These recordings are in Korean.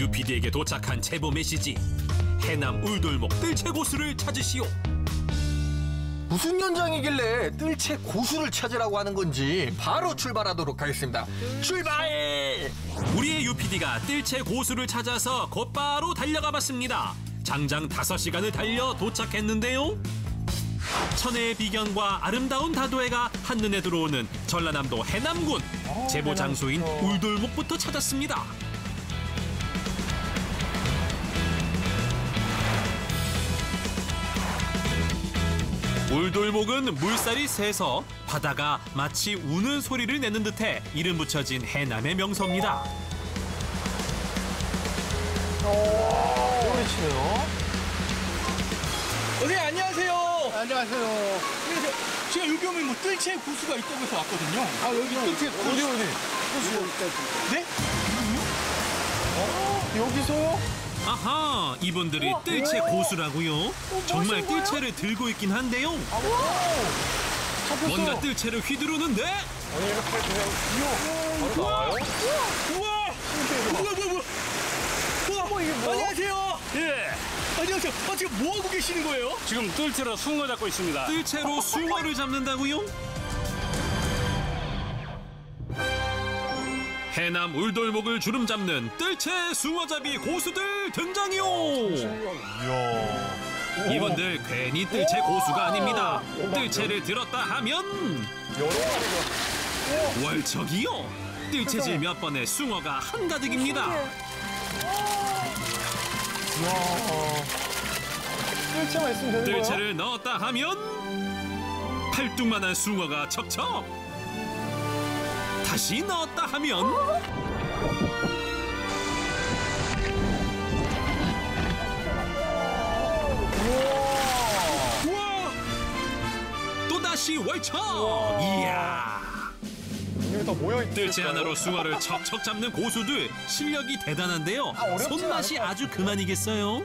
UPD에게 도착한 제보 메시지. 해남 울돌목 뜰채 고수를 찾으시오. 무슨 현장이길래 뜰채 고수를 찾으라고 하는 건지 바로 출발하도록 하겠습니다. 출발! 우리의 UPD가 뜰채 고수를 찾아서 곧바로 달려가 봤습니다. 장장 5시간을 달려 도착했는데요. 천혜의 비경과 아름다운 다도해가 한눈에 들어오는 전라남도 해남군 제보 장소인 울돌목부터 찾았습니다. 울돌목은 물살이 세서 바다가 마치 우는 소리를 내는 듯해 이름 붙여진 해남의 명소입니다. 선생님 안녕하세요. 안녕하세요. 제가 여기 오면 뭐 뜰채 고수가 있다고 해서 왔거든요. 아 여기 뜰채 어디 어디? 네? 여기서요? 아하, 이분들이 뜰채 고수라고요? 정말 뜰채를 들고 있긴 한데요. 뭔가 뜰채를 휘두르는데 우와! 우와! 뭐야 뭐야 뭐야! 우와! 안녕하세요. 예, 안녕하세요. 아 지금 뭐 하고 계시는 거예요? 지금 뜰채로 숭어 잡고 있습니다. 뜰채로 숭어를 잡는다고요? 해남 울돌목을 주름 잡는 뜰채 숭어잡이 고수들 등장이요. 이분들 괜히 뜰채 고수가 아닙니다. 뜰채를 들었다 하면 월척이요. 뜰채질 몇 번에 숭어가 한가득입니다. 뜰채만 있으면 되는 거야? 뜰채를 넣었다 하면 팔뚝만한 숭어가 척척 다시 넣었다 하면 우와! 또다시 월척! 이야! 여기 다 모여 있. 뜰채 하나로 숭어를 척척 잡는 고수들 실력이 대단한데요. 어렵진 손맛이 않을 아주 그만이겠어요?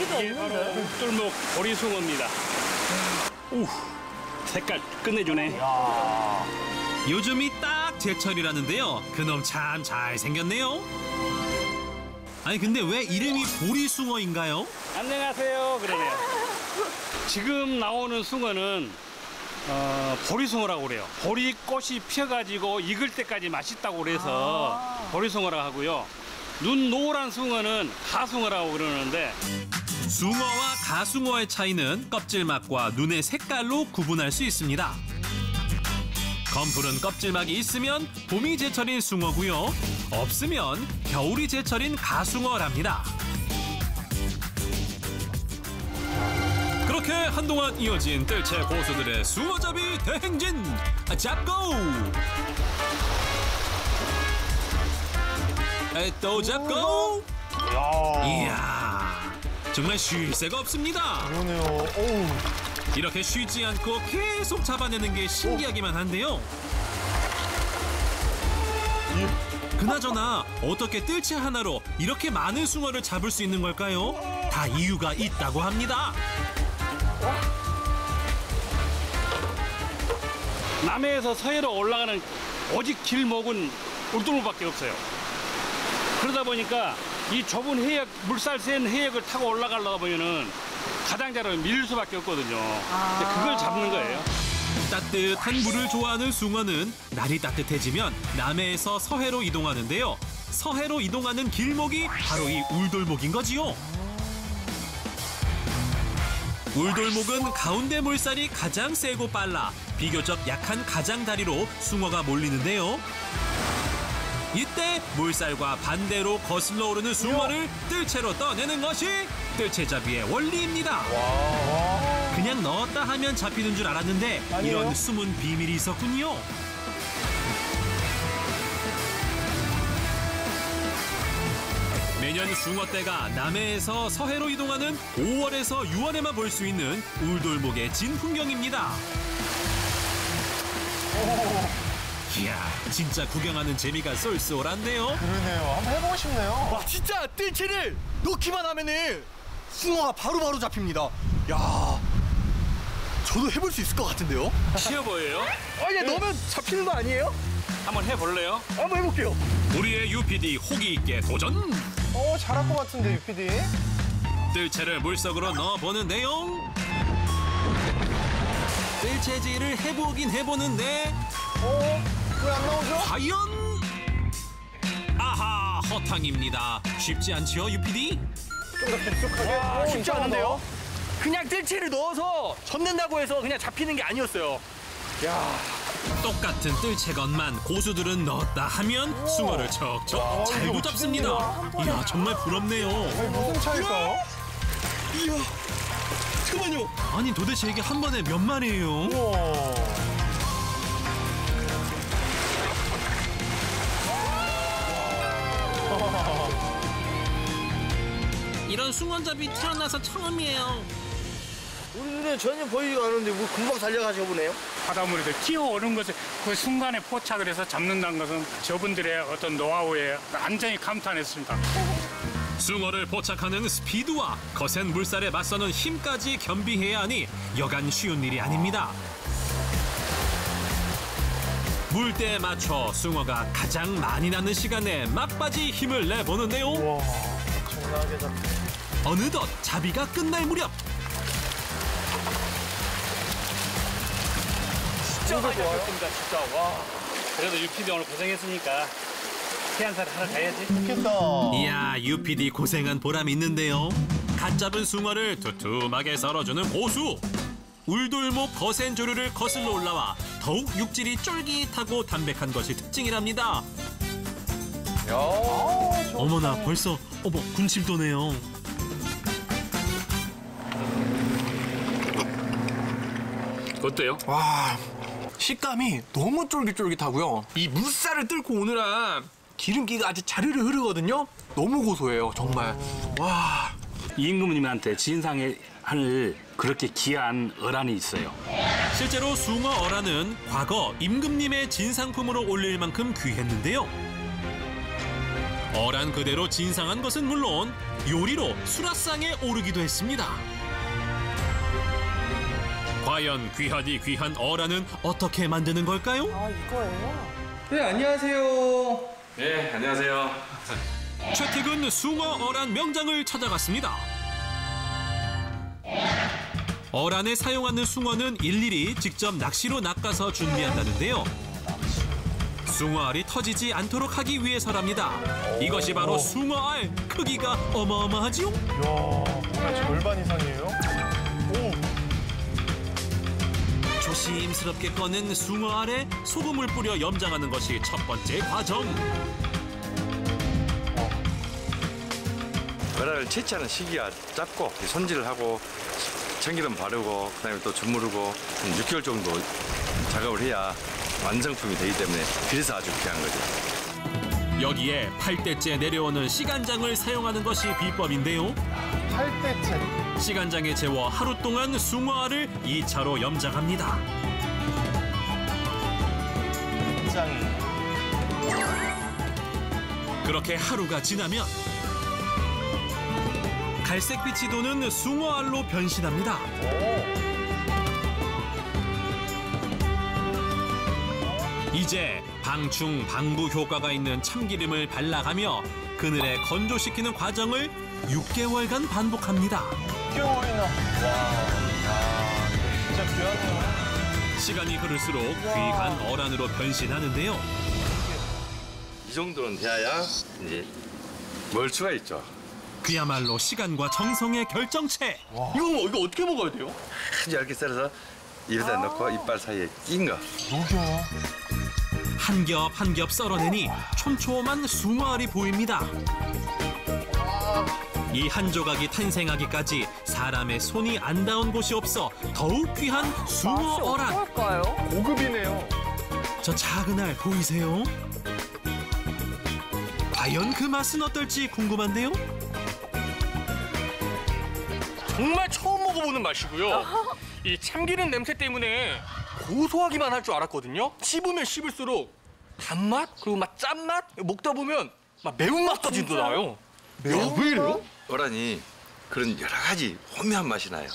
이게 바로 뜰목 보리숭어입니다. 우, 색깔 끝내주네. 요즘이 딱 제철이라는데요 그놈 참 잘생겼네요 아니 근데 왜 이름이 보리숭어인가요? 안녕하세요. 그러네요. 지금 나오는 숭어는 어, 보리숭어라고 그래요. 보리꽃이 펴가지고 익을 때까지 맛있다고 그래서 보리숭어라고 하고요. 눈 노란 숭어는 가숭어라고 그러는데 숭어와 가숭어의 차이는 껍질막과 눈의 색깔로 구분할 수 있습니다. 검푸른 껍질막이 있으면 봄이 제철인 숭어고요. 없으면 겨울이 제철인 가숭어랍니다. 그렇게 한동안 이어진 뜰채 고수들의 숭어잡이 대행진 잡고 에, 또 잡고 이야 정말 쉴 새가 없습니다. 그러네요. 어우. 이렇게 쉬지 않고 계속 잡아내는 게 신기하기만 한데요. 그나저나 어떻게 뜰채 하나로 이렇게 많은 숭어를 잡을 수 있는 걸까요? 다 이유가 있다고 합니다. 남해에서 서해로 올라가는 오직 길목은 울돌목밖에 없어요. 그러다 보니까 이 좁은 해역, 물살 센 해역을 타고 올라가려다 보면은 가장자로 밀 수밖에 없거든요. 근데 그걸 잡는 거예요. 따뜻한 물을 좋아하는 숭어는 날이 따뜻해지면 남해에서 서해로 이동하는데요. 서해로 이동하는 길목이 바로 이 울돌목인 거지요. 울돌목은 가운데 물살이 가장 세고 빨라 비교적 약한 가장다리로 숭어가 몰리는데요. 이때 물살과 반대로 거슬러 오르는 숭어를 뜰채로 떠내는 것이 뜰채잡이의 원리입니다. 그냥 넣었다 하면 잡히는 줄 알았는데 아니에요? 이런 숨은 비밀이 있었군요. 매년 숭어떼가 남해에서 서해로 이동하는 5월에서 6월에만 볼 수 있는 울돌목의 진풍경입니다. 이야, 진짜 구경하는 재미가 쏠쏠한데요. 그러네요. 한번 해보고 싶네요. 와 진짜 뜰채를 넣기만 하면은 숭어가 바로 바로 잡힙니다. 야, 저도 해볼 수 있을 것 같은데요? 쉬워 보여요? 아, 이제 넣으면 잡히는 거 아니에요? 한번 해볼래요? 한번 해볼게요. 우리의 UPD 호기 있게 도전! 어, 잘할 것 같은데, 유피디. 뜰채를 물속으로 넣어보는데요. 뜰채질을 해보긴 해보는데 어, 왜안 나오죠? 과연? 아하 허탕입니다. 쉽지 않지요 UPD? 좀더 깊숙하게. 어, 쉽지. 않은데요? 그냥 뜰채를 넣어서 젓는다고 해서 그냥 잡히는 게 아니었어요. 똑같은 뜰채건만 고수들은 넣었다 하면 숭어를 척척 잘 이거 붙잡습니다. 어떻게 이야 정말 부럽네요. 아니, 무슨 차일까요? 이야, 잠깐만요. 아니 도대체 이게 한 번에 몇 마리예요? 우와. 이런 숭어잡이 태어나서 처음이에요. 우리 눈에 전혀 보이지가 않는데 뭐 금방 달려가시고 보네요. 바닷물에서 튀어오는 것을 그 순간에 포착을 해서 잡는다는 것은 저분들의 어떤 노하우에 완전히 감탄했습니다. 숭어를 포착하는 스피드와 거센 물살에 맞서는 힘까지 겸비해야 하니 여간 쉬운 일이 아닙니다. 물때에 맞춰 숭어가 가장 많이 나는 시간에 막바지 힘을 내보는데요. 우와. 어느덧 자비가 끝날 무렵 진짜 많이 잡혔습니다, 진짜. 와. 그래도 유피디 오늘 고생했으니까 해안살 하러 가야지. 좋겠다. 이야 UPD 고생한 보람이 있는데요. 갓 잡은 숭어를 두툼하게 썰어주는 고수. 울돌목 거센 조류를 거슬러 올라와 더욱 육질이 쫄깃하고 담백한 것이 특징이랍니다. 어머나 벌써 어머 군침 도네요. 어때요? 와, 식감이 너무 쫄깃쫄깃하고요. 이 물살을 뚫고 오느라 기름기가 아주 자르르 흐르거든요. 너무 고소해요, 정말. 와. 임금님한테 진상에 할 그렇게 귀한 어란이 있어요. 실제로 숭어 어라는 과거 임금님의 진상품으로 올릴 만큼 귀했는데요. 어란 그대로 진상한 것은 물론 요리로 수라상에 오르기도 했습니다. 과연 귀하디 귀한 어라는 어떻게 만드는 걸까요? 네, 안녕하세요. 네, 안녕하세요. 최택은 숭어 어란 명장을 찾아갔습니다. 어란에 사용하는 숭어는 일일이 직접 낚시로 낚아서 준비한다는데요. 숭어알이 터지지 않도록 하기 위해서랍니다. 이것이 바로 숭어알 크기가 어마어마하지요? 이야, 절반 이상이에요? 조심스럽게 꺼낸 숭어알에 소금을 뿌려 염장하는 것이 첫 번째 과정. 어라를 채취하는 시기가 짧고 손질을 하고 참기름 바르고 그다음에 또 주무르고 한 6개월 정도 작업을 해야 완성품이 되기 때문에 그래서 아주 귀한 거죠. 여기에 8대째 내려오는 시간장을 사용하는 것이 비법인데요. 8대째. 시간장에 재워 하루 동안 숭어알을 2차로 염장합니다. 그렇게 하루가 지나면 갈색빛이 도는 숭어알로 변신합니다. 이제 방충 방부 효과가 있는 참기름을 발라가며 그늘에 건조시키는 과정을 6개월간 반복합니다. 6개월이나. 와. 야, 진짜 귀하네요. 시간이 흐를수록 귀한 어란으로 변신하는데요. 이 정도는 돼야 이제 수가 있죠. 그야말로 시간과 정성의 결정체. 이거 뭐, 이거 어떻게 먹어야 돼요? 아주 얇게 썰어서 입에다 넣고 이빨 사이에 낀 거. 녹여요. 한겹 한 겹 썰어내니 촘촘한 숭어알이 보입니다. 이 한 조각이 탄생하기까지 사람의 손이 안 닿은 곳이 없어 더욱 귀한 숭어 어란. 고급이네요. 저 작은 알 보이세요? 과연 그 맛은 어떨지 궁금한데요? 정말 처음 먹어보는 맛이고요. 이 참기름 냄새 때문에 고소하기만 할 줄 알았거든요. 씹으면 씹을수록 단맛 그리고 막 짠맛 먹다 보면 막 매운맛까지 도 나요. 야, 왜 이래요? 어라니 그런 여러 가지 호미한 맛이 나요.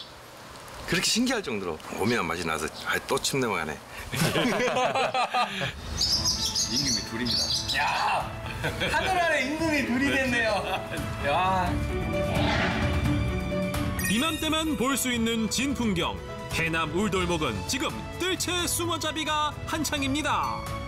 그렇게 신기할 정도로 호미한 맛이 나서 아또 춥네 뭐하네. 임금이 둘입니다. 야 하늘 아래 임금이 둘이 됐네요. 야 이맘때만 볼 수 있는 진풍경 해남 울돌목은 지금 뜰채 숨어잡이가 한창입니다.